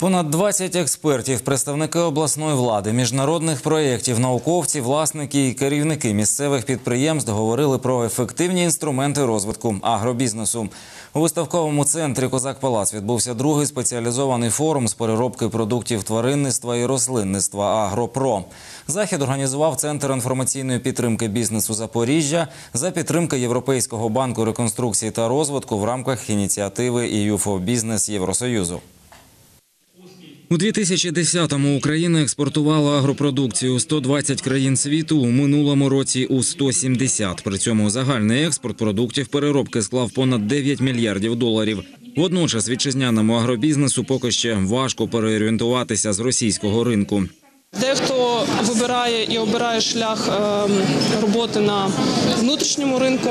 Понад 20 експертів, представники обласної влади, міжнародних проєктів, науковці, власники і керівники місцевих підприємств говорили про ефективні інструменти розвитку агробізнесу. У виставковому центрі Козак Палац відбувся другий спеціалізований форум з переробки продуктів тваринництва і рослинництва Агропро. Захід організував центр інформаційної підтримки бізнесу Запоріжжя за підтримки Європейського банку реконструкції та розвитку в рамках ініціативи Business Євросоюзу. У 2010-му Україна експортувала агропродукцію у 120 країн світу, у минулому році у 170. При цьому загальний експорт продуктів переробки склав понад 9 мільярдів доларів. Водночас вітчизняному агробізнесу поки ще важко переорієнтуватися з російського ринку. Дехто вибирає і обирає шлях ем, роботи на внутрішньому ринку.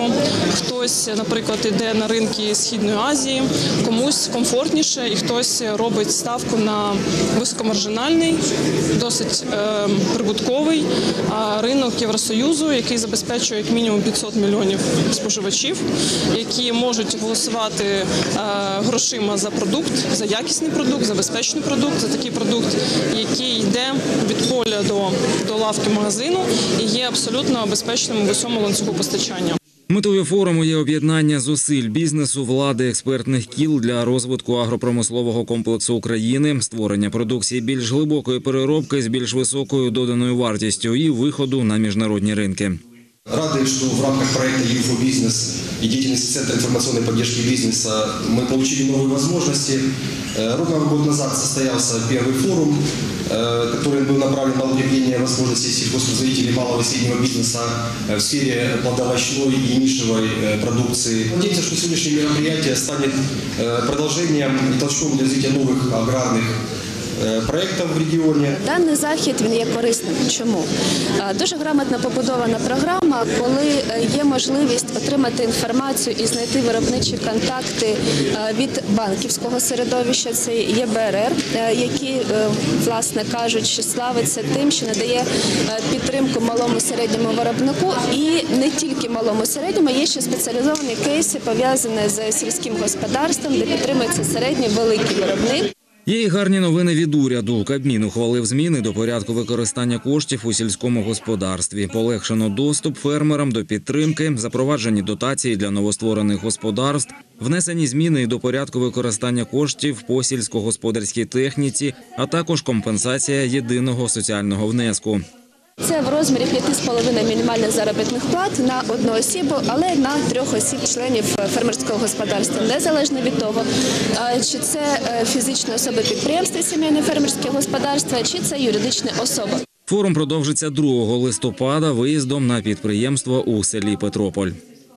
Хтось, наприклад, йде на ринки Східної Азії, комусь комфортніше, і хтось робить ставку на високомаржинальний, досить ем, прибутковий ринок Євросоюзу, який забезпечує як мінімум 500 мільйонів споживачів, які можуть голосувати е, грошима за продукт, за якісний продукт, за безпечний продукт, за такий продукт, який йде від поля до, до лавки магазину і є абсолютно безпечним в усьому ланцюгу постачання. Метою форуму є об'єднання зусиль бізнесу, влади, експертних кіл для розвитку агропромислового комплексу України, створення продукції більш глибокої переробки з більш високою доданою вартістю і виходу на міжнародні ринки. Рады, что в рамках проекта «Юфо Бизнес» и деятельности Центра информационной поддержки бизнеса мы получили новые возможности. Э, Ровно год назад состоялся первый форум, э, который был направлен на укрепление возможностей сельхозпроизводителей малого и среднего бизнеса э, в сфере плодовощной и нишевой продукции. Надеемся, что сегодняшнее мероприятие станет продолжением и толчком для развития новых аграрных э, в регионе. Даний захід він є корисним. Чому Е, дуже грамотно побудована програма, коли е, є можливість отримати інформацію і знайти виробничі контакти е, від банківського середовища, це ЄБРР, е, які, е, власне кажучи, славиться тим, що надає е, підтримку малому середньому виробнику, і не тільки малому середньому, є ще спеціалізовані кейси пов'язані з сільським господарством, де підтримується середній великий виробник. Є й гарні новини від уряду. Кабмін ухвалив зміни до порядку використання коштів у сільському господарстві. Полегшено доступ фермерам до підтримки, запроваджені дотації для новостворених господарств, внесені зміни до порядку використання коштів по сільськогосподарській техніці, а також компенсація єдиного соціального внеску. Це в розмірі 5,5 мінімальних заробітних плат на одну осібу, але на трьох осіб членів фермерського господарства, незалежно від того, е, чи це е, фізичні особи підприємства, сімейне фермерське господарство, чи це юридична особа. Форум продовжиться 2 листопада виїздом на підприємство у селі Петрополь.